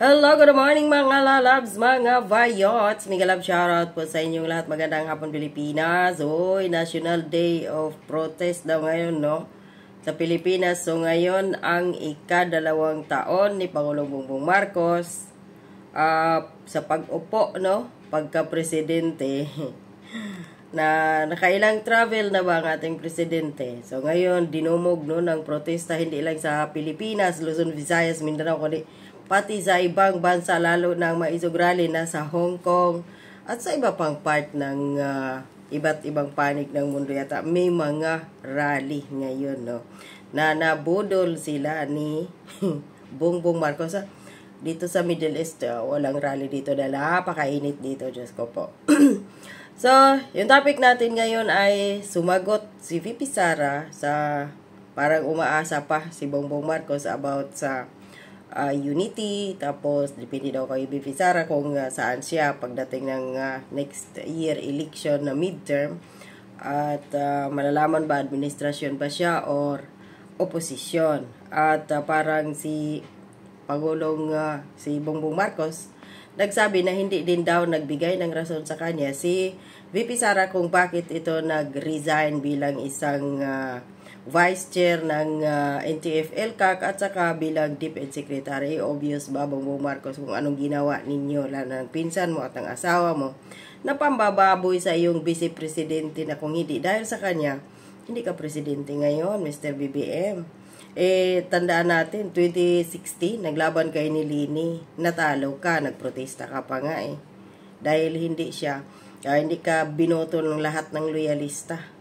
Hello, good morning mga lalabs, mga vayots. Mega love shoutout po sa inyong lahat. Magandang hapon Pilipinas. Uy, National Day of Protest daw ngayon, no? Sa Pilipinas. So ngayon, ang ikadalawang taon ni Pangulong Bongbong Marcos uh, sa pag-upo, no? Pagka-presidente. na nakailang travel na ba ang ating presidente. So ngayon, dinumog no, ng protesta hindi lang sa Pilipinas, Luzon, Visayas, Mindanao, kundi pati sa ibang bansa lalo ng maisog rally na sa Hong Kong at sa iba pang part ng uh, iba't ibang panig ng mundo yata. May mga rally ngayon no? Na nabudol sila ni Bongbong Marcos. Ah. dito sa Middle East uh, walang rally dito na napakainit dito Diyos ko po. So yung topic natin ngayon ay sumagot si VP Sara sa parang umaasa pa si Bongbong Marcos about sa uh, Unity, tapos depende daw kay Bibi Sara kung uh, saan siya pagdating ng uh, next year election na midterm. At uh, malalaman ba administrasyon ba siya or oposisyon? At uh, parang si Pangulong uh, si Bongbong Marcos nagsabi na hindi din daw nagbigay ng rason sa kanya. Si VP Sara kung bakit ito nag-resign bilang isang uh, Vice Chair ng uh, NTF-ELCAC at saka bilang DepEd Secretary. Obvious ba, Bongbong Marcos, kung anong ginawa ninyo, lalo ng pinsan mo at ng asawa mo, na pambababoy sa iyong Vice Presidente na kung hindi dahil sa kanya, hindi ka presidente ngayon, Mr. BBM. Eh, tandaan natin, 2016, naglaban kay ni Lini, natalo ka, nagprotesta ka pa nga eh. Dahil hindi siya, uh, hindi ka binoto ng lahat ng loyalista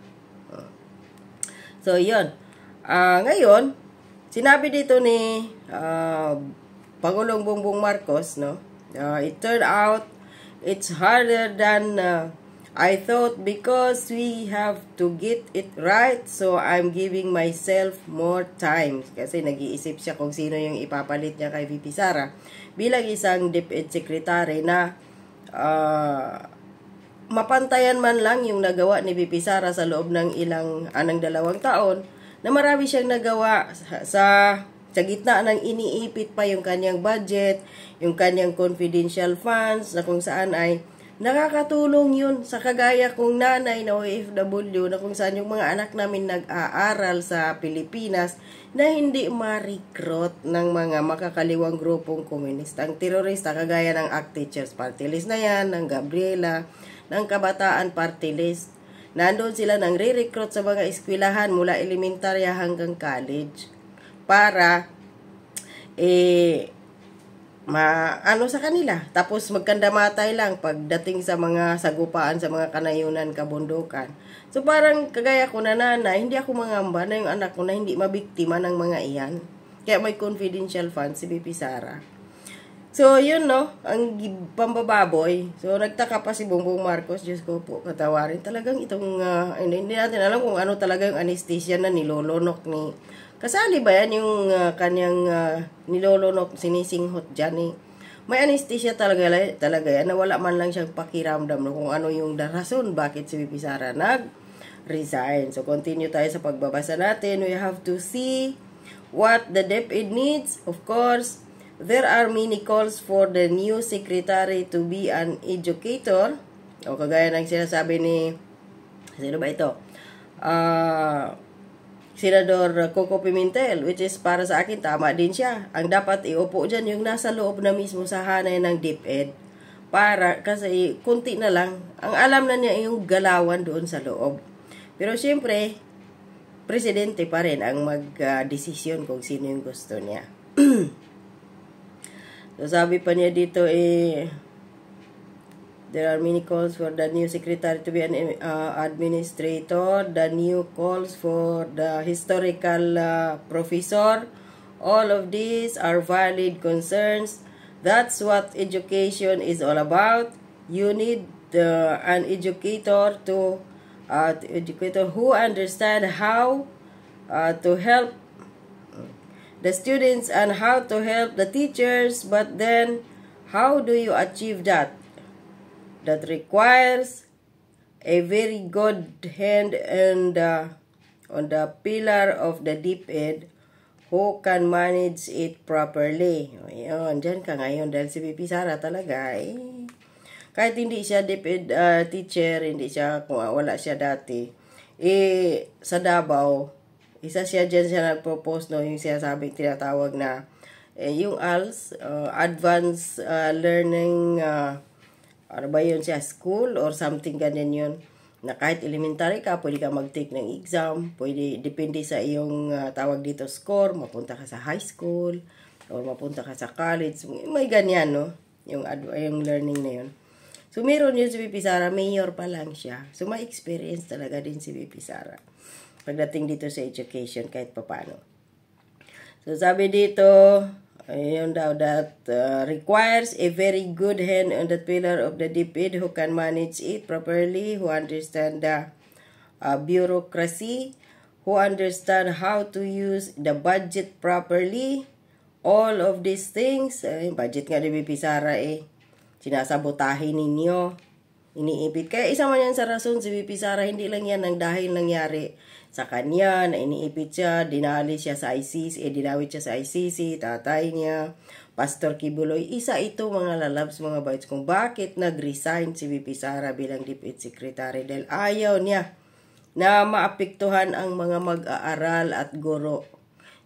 So, yun. Uh, ngayon, sinabi dito ni uh, Pangulong Bongbong Marcos, no? Uh, it turned out it's harder than uh, I thought because we have to get it right. So, I'm giving myself more time. Kasi nag-iisip siya kung sino yung ipapalit niya kay VP Sara bilang isang DepEd Secretary na uh, mapantayan man lang yung nagawa ni VP Sara sa loob ng ilang anang dalawang taon na marami siyang nagawa sa, sa sa gitna ng iniipit pa yung kanyang budget, yung kanyang confidential funds na kung saan ay nakakatulong yun sa kagaya kong nanay na OFW na kung saan yung mga anak namin nag-aaral sa Pilipinas na hindi ma-recruit ng mga makakaliwang grupong komunista. Ang terorista kagaya ng ACT Teachers Party List na yan, ng Gabriela, ng Kabataan Party List. Nandun sila nang re-recruit sa mga eskwelahan mula elementarya hanggang college para eh ma ano sa kanila? Tapos magkandamatay lang pagdating sa mga sagupaan sa mga kanayunan kabundukan. So parang kagaya ko na nana hindi ako mangamba na yung anak ko na hindi mabiktima ng mga iyan. Kaya may confidential fund si Bibi Sara So, yun no, ang pambababoy. So, nagtaka pa si Bongbong Marcos, Diyos ko po, katawarin. Talagang itong, uh, hindi natin alam kung ano talaga yung anesthesia na nilolonok ni... Kasali ba yan yung uh, kanyang uh, nilolonok, sinisinghot dyan. Eh? May anesthesia talaga, talaga yan na wala man lang siyang pakiramdam no, kung ano yung rason bakit si Bibi Sara nag-resign. So, continue tayo sa pagbabasa natin. We have to see what the DepEd needs. Of course, There are many calls for the new secretary to be an educator. O kagaya ng sinasabi ni, sino ba ito? Uh, Senador Coco Pimentel, which is para sa akin, tama din siya. Ang dapat iupo dyan yung nasa loob na mismo sa hanay ng DepEd. Para, kasi kunti na lang, ang alam na niya yung galawan doon sa loob. Pero siyempre, presidente pa rin ang mag-desisyon kung sino yung gusto niya. Sabi pa niya dito eh, there are many calls for the new secretary to be an uh, administrator, the new calls for the historical uh, professor. All of these are valid concerns. That's what education is all about. You need uh, an educator to uh, educator who understand how uh, to help the students and how to help the teachers, but then how do you achieve that? That requires a very good hand and uh, on the pillar of the deep end who can manage it properly. Ayun, dyan ka ngayon dahil si VP Sara talaga eh. Kahit hindi siya DepEd uh, teacher, hindi siya, kung wala siya dati, eh, sa Davao, isa siya dyan siya nag-propose no, yung sinasabing tinatawag na eh, yung ALS, uh, Advanced uh, Learning, uh, ano ba yun siya, school or something ganyan yun na kahit elementary ka, pwede ka mag-take ng exam, pwede, depende sa iyong uh, tawag dito score, mapunta ka sa high school, or mapunta ka sa college, may ganyan, no? Yung, yung learning na yun. So, meron yun si Bibi Sara, mayor pa lang siya. So, may experience talaga din si Bibi Sara. Pagdating dito sa education, kahit papano. So, sabi dito, Ayun daw, that uh, requires a very good hand on the pillar of the DepEd who can manage it properly, who understand the uh, bureaucracy, who understand how to use the budget properly, all of these things. Ay, budget nga ni BP Sara eh. Sinasabotahin ninyo. Iniipit. Kaya isa man yan sa rason si BP Sara, hindi lang yan ang dahil nangyari sa kanya, na iniipit siya, dinali siya sa ICC, eh, dinawit siya sa ICC, tatay niya, Pastor Kibuloy. Isa ito mga lalabs, mga bites, kung bakit nag-resign si VP Sara bilang Deputy Secretary dahil ayaw niya na maapektuhan ang mga mag-aaral at guro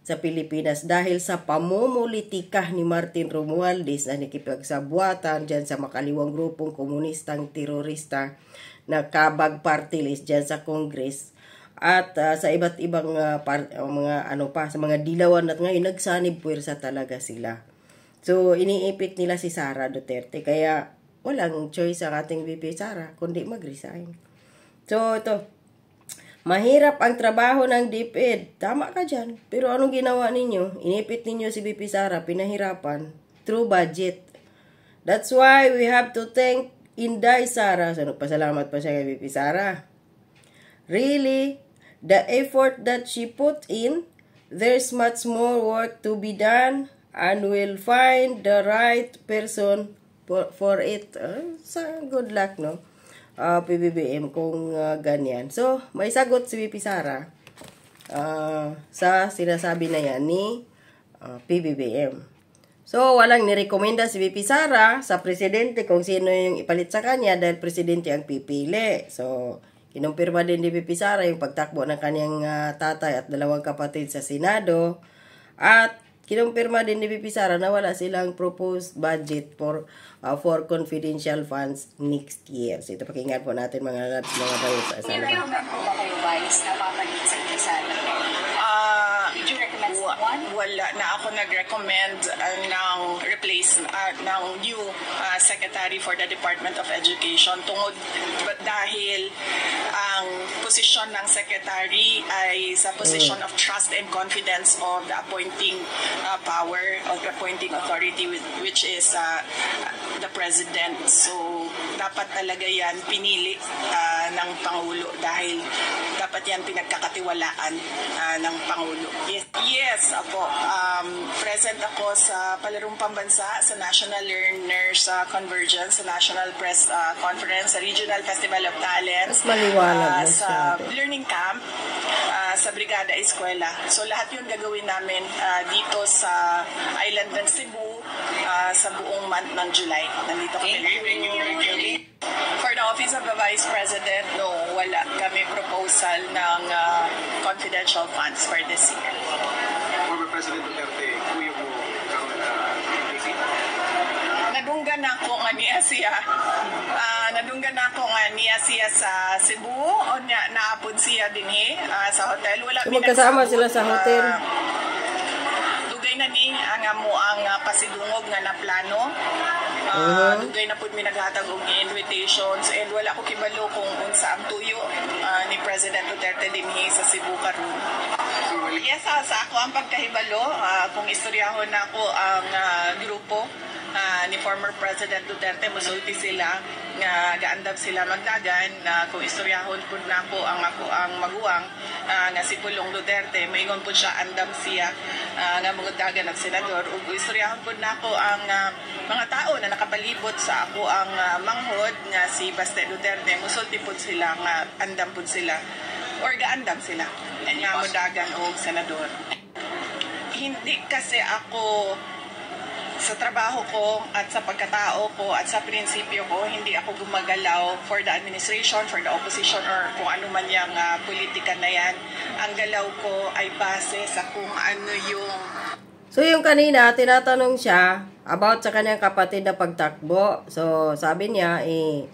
sa Pilipinas dahil sa pamumulitika ni Martin Romualdez na nakipagsabuatan dyan sa makaliwang grupong komunistang terorista na kabag party list dyan sa Congress at uh, sa iba't ibang uh, par, mga ano pa sa mga dilawan at ngayon nagsanib puwersa talaga sila. So iniipit nila si Sara Duterte kaya walang choice ang ating VP Sara kundi mag-resign. So ito Mahirap ang trabaho ng DepEd. Tama ka dyan. Pero anong ginawa ninyo? Inipit ninyo si BP Sara, pinahirapan. Through budget. That's why we have to thank Inday Sara. So, nagpasalamat pa siya kay BP Sara. Really, the effort that she put in, there's much more work to be done and we'll find the right person for, for it. Uh, sa good luck, no? Uh, PBBM kung uh, ganyan. So, may sagot si VP Sara uh, sa sinasabi na yan ni uh, PBBM. So, walang nirekomenda si VP Sara sa presidente kung sino yung ipalit sa kanya dahil presidente ang pipili. So, Kinumpirma din ni Pipi Sara yung pagtakbo ng kanyang uh, tatay at dalawang kapatid sa Senado. At kinumpirma din ni Pipi Sara na wala silang proposed budget for uh, for confidential funds next year. So ito pakinggan po natin mga labs, mga bayo sa recommend po ba kayo guys na papalit sa Sara? Uh, Did you recommend someone? Wala na ako nag-recommend uh, ng replace uh, ng new uh, secretary for the Department of Education tungod dahil ang posisyon ng secretary ay sa position mm. of trust and confidence of the appointing uh, power of the appointing authority which is uh, the president. So dapat talaga yan pinili uh, ng Pangulo dahil dapat yan pinagkakatiwalaan uh, ng Pangulo. Yes, yes apo. Um, present ako sa Palarong Pambansa sa National Learners uh, Convergence, sa National Press uh, Conference, sa Regional Festival of Talents. Uh, sa learning camp uh, sa Brigada Eskwela. So lahat yun gagawin namin uh, dito sa island ng Cebu uh, sa buong month ng July. Nandito kami. For the Office of the Vice President, no, wala kami proposal ng uh, confidential funds for this year. Former President Duterte, kuya mo ang uh, Nadunggan na ako nga niya siya. Uh, nadunggan na ako nga niya siya sa Cebu o niya naapod siya din eh, uh, sa hotel. Wala so, magkasama sila sa hotel. Uh, na ni ang uh, pasidungog nga na plano. Uh, uh-huh. Dugay na pud mi naghatag og invitations and wala ko kibalo kung unsa ang tuyo uh, ni President Duterte dinhi sa Cebu karon. Yes, uh, sa ako ang pagkahibalo, uh, kung istoryahon na ako ang uh, grupo uh, ni former President Duterte musulti sila nga gaandam sila magdagan na uh, kung istoryahon pud nako ang ako ang maguwang uh, nga si Pulong Duterte moingon pud siya andam siya uh, nga magdagan ang senador. Ug istoryahon pud nako ang uh, mga tao na nakapalibot sa ako ang uh, manghod nga si Baste Duterte musulti pud sila nga andam pud sila or gaandam sila nga modagan og senador. Hindi kasi ako sa trabaho ko at sa pagkatao ko at sa prinsipyo ko, hindi ako gumagalaw for the administration, for the opposition, or kung ano man yung uh, politika na yan. Ang galaw ko ay base sa kung ano yung So yung kanina, tinatanong siya about sa kanyang kapatid na pagtakbo. So sabi niya, eh,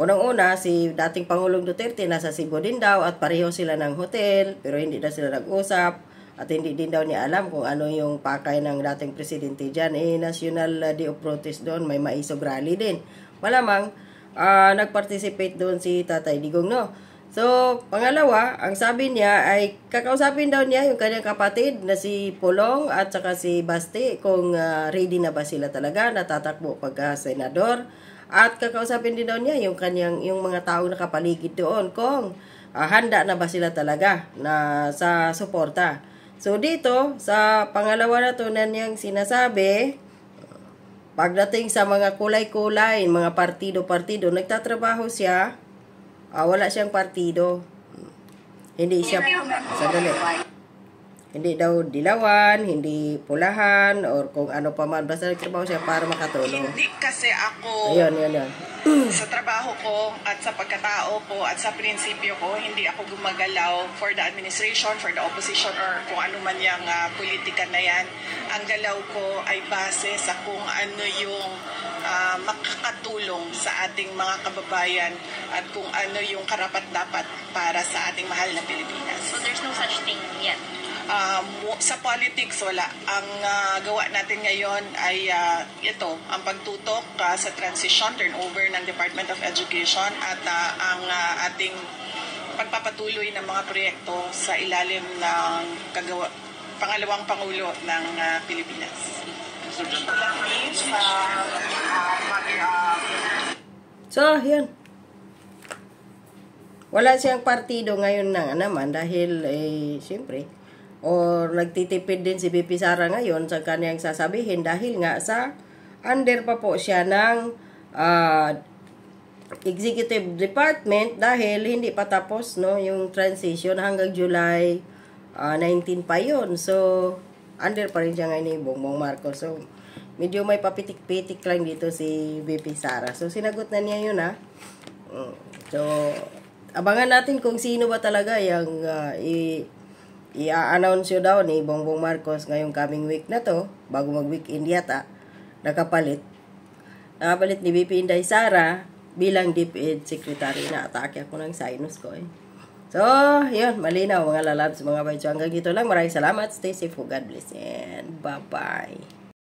unang-una, si dating Pangulong Duterte nasa Cebu din daw at pareho sila ng hotel, pero hindi na sila nag-usap at hindi din daw niya alam kung ano yung pakay ng dating presidente dyan. Eh, National Day of Protest doon, may maisog rally din. Malamang, uh, nag-participate doon si Tatay Digong, no? So, pangalawa, ang sabi niya ay kakausapin daw niya yung kanyang kapatid na si Pulong at saka si Basti kung uh, ready na ba sila talaga natatakbo pagka senador. At kakausapin din daw niya yung kanyang yung mga taong nakapaligid doon kung uh, handa na ba sila talaga na sa suporta. So dito sa pangalawa na to na niyang sinasabi pagdating sa mga kulay-kulay, mga partido-partido, nagtatrabaho siya Ah, wala siyang partido. Hindi siya, sandali. Hindi daw dilawan, hindi pulahan, or kung ano pa man. Basta nagtrabaho siya para makatulong. Hindi kasi ako Ayun, yun, yun. sa trabaho ko at sa pagkatao ko at sa prinsipyo ko, hindi ako gumagalaw for the administration, for the opposition, or kung ano man yung uh, politika na yan. Ang galaw ko ay base sa kung ano yung uh, makakatulong sa ating mga kababayan at kung ano yung karapat-dapat para sa ating mahal na Pilipinas. So there's no such thing yet? Um, sa politics, wala. Ang uh, gawa natin ngayon ay uh, ito, ang pagtutok uh, sa transition, turnover ng Department of Education at uh, ang uh, ating pagpapatuloy ng mga proyekto sa ilalim ng kagawa, pangalawang Pangulo ng uh, Pilipinas. So, yun. Wala siyang partido ngayon na naman dahil, eh, siyempre, or nagtitipid din si BP Sara ngayon sa kanyang sasabihin dahil nga sa under pa po siya ng uh, executive department dahil hindi pa tapos no yung transition hanggang July uh, 19 pa yon so under pa rin siya ngayon ni Bongbong Marcos. So medyo may papitik-pitik lang dito si BP Sara. So sinagot na niya yun ha mm. so abangan natin kung sino ba talaga yung uh, i i-announce daw ni Bongbong Marcos ngayong coming week na to, bago mag-weekend yata, nakapalit. Nakapalit ni BP Inday Sara bilang DepEd Secretary na atake ako ng sinus ko eh. So, yun, malinaw mga lalabs, mga baitso. Hanggang dito lang. Maraming salamat. Stay safe. God bless and bye-bye.